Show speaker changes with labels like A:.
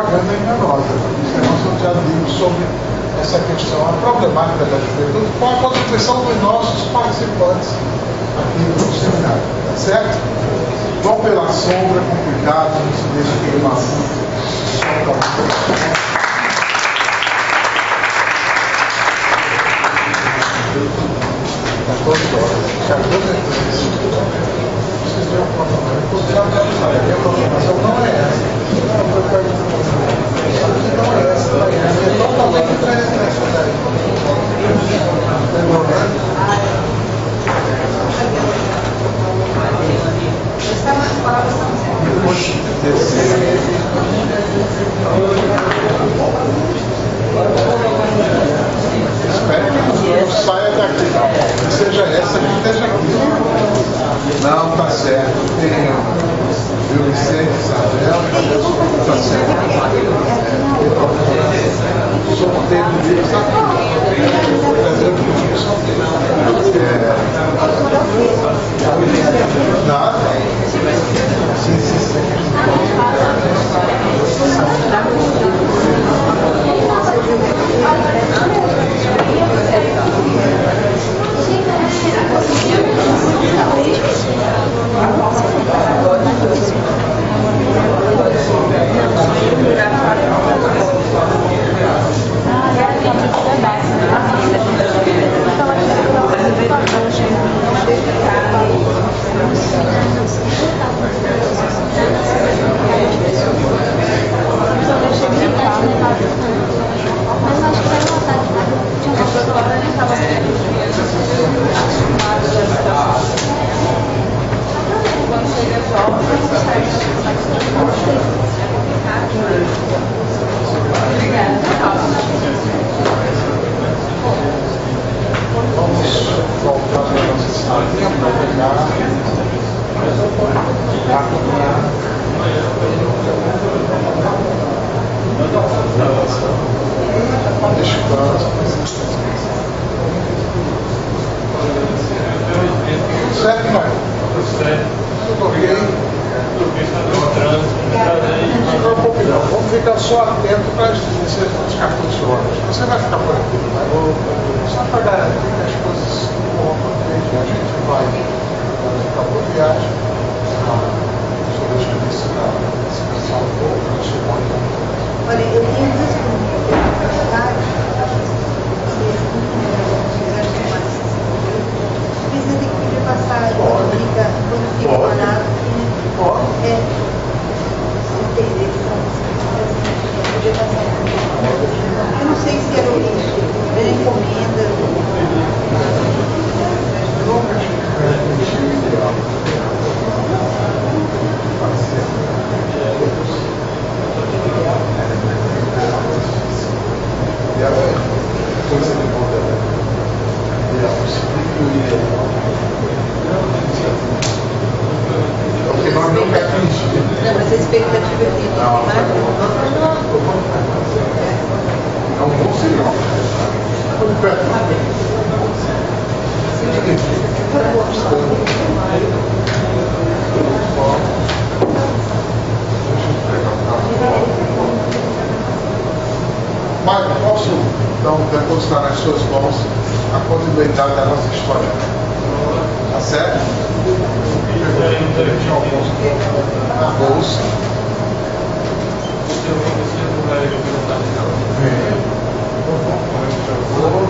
A: propaganda enganosa. Nós já vimos sobre essa questão, a problemática da juventude, com a contribuição dos nossos participantes aqui no seminário, tá certo? Vão pela sombra, complicado, não se todo hora. Já Vocês viram o problema? A minha programação não é essa. Não, eu pergunto não é essa, não é essa. É totalmente diferente dessa daí. Entendeu, né? Espero que não saia daqui. Que seja essa que esteja aqui. Não, tá certo. Tem o Vicente Isabel, tá certo. Só tem um livro, sabe? Trazer um livro, só tem. É. Nada. Sim, sim, sim. Vamos voltar para a nossa salinha para pegar. Certo, Mário? Tudo ok? Não se preocupe não. Vamos ficar só atento para as os cartões. Você vai ficar por aqui, mas vou, só para garantir que as coisas corram bem. A gente vai ficar por viagem. Sobre as condições da descansar um pouco, a gente.
B: Olha, eu tenho duas perguntas. Precisa Não, mas a expectativa é que
A: Não,
B: né?
A: É um bom sinal. Vamos perto. Mário, posso então depositar nas suas mãos a continuidade da nossa história? Tá certo? Na bolsa. Pode